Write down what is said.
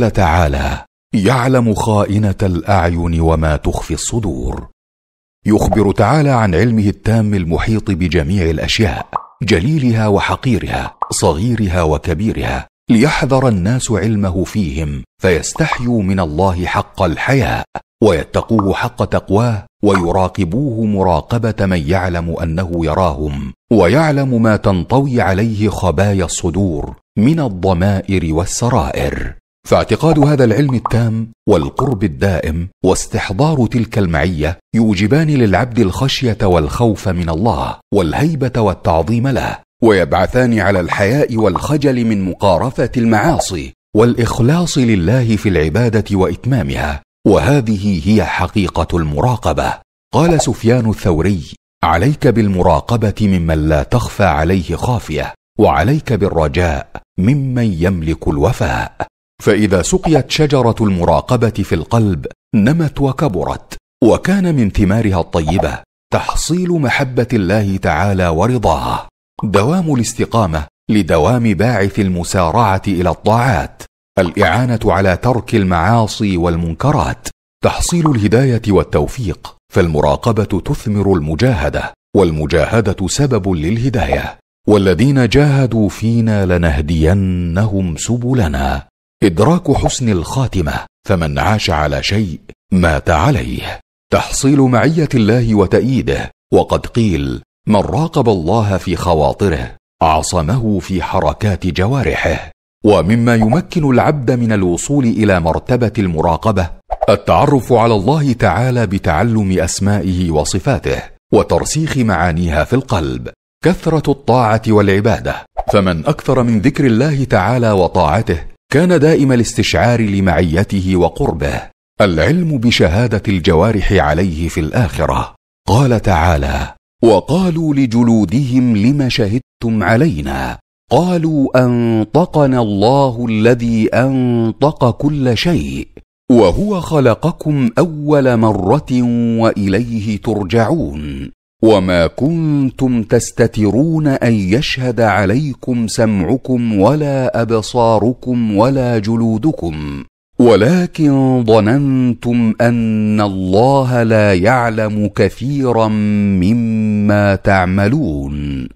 قال تعالى يعلم خائنة الأعين وما تخفي الصدور. يخبر تعالى عن علمه التام المحيط بجميع الأشياء جليلها وحقيرها صغيرها وكبيرها ليحذر الناس علمه فيهم فيستحيوا من الله حق الحياء ويتقوه حق تقواه ويراقبوه مراقبة من يعلم أنه يراهم ويعلم ما تنطوي عليه خبايا الصدور من الضمائر والسرائر. فاعتقاد هذا العلم التام والقرب الدائم واستحضار تلك المعية يوجبان للعبد الخشية والخوف من الله والهيبة والتعظيم له ويبعثان على الحياء والخجل من مقارفة المعاصي والإخلاص لله في العبادة وإتمامها وهذه هي حقيقة المراقبة. قال سفيان الثوري عليك بالمراقبة ممن لا تخفى عليه خافية وعليك بالرجاء ممن يملك الوفاء. فإذا سقيت شجرة المراقبة في القلب نمت وكبرت وكان من ثمارها الطيبة تحصيل محبة الله تعالى ورضاه. دوام الاستقامة لدوام باعث المسارعة إلى الطاعات. الإعانة على ترك المعاصي والمنكرات. تحصيل الهداية والتوفيق. فالمراقبة تثمر المجاهدة والمجاهدة سبب للهداية. والذين جاهدوا فينا لنهدينهم سبلنا. إدراك حسن الخاتمة فمن عاش على شيء مات عليه. تحصيل معية الله وتأييده وقد قيل من راقب الله في خواطره عصمه في حركات جوارحه. ومما يمكن العبد من الوصول إلى مرتبة المراقبة التعرف على الله تعالى بتعلم أسمائه وصفاته وترسيخ معانيها في القلب كثرة الطاعة والعبادة. فمن أكثر من ذكر الله تعالى وطاعته كان دائم الاستشعار لمعيته وقربه. العلم بشهادة الجوارح عليه في الآخرة. قال تعالى وقالوا لجلودهم لم شهدتم علينا؟ قالوا أنطقنا الله الذي أنطق كل شيء وهو خلقكم أول مرة وإليه ترجعون. وما كنتم تستترون ان يشهد عليكم سمعكم ولا ابصاركم ولا جلودكم ولكن ظننتم ان الله لا يعلم كثيرا مما تعملون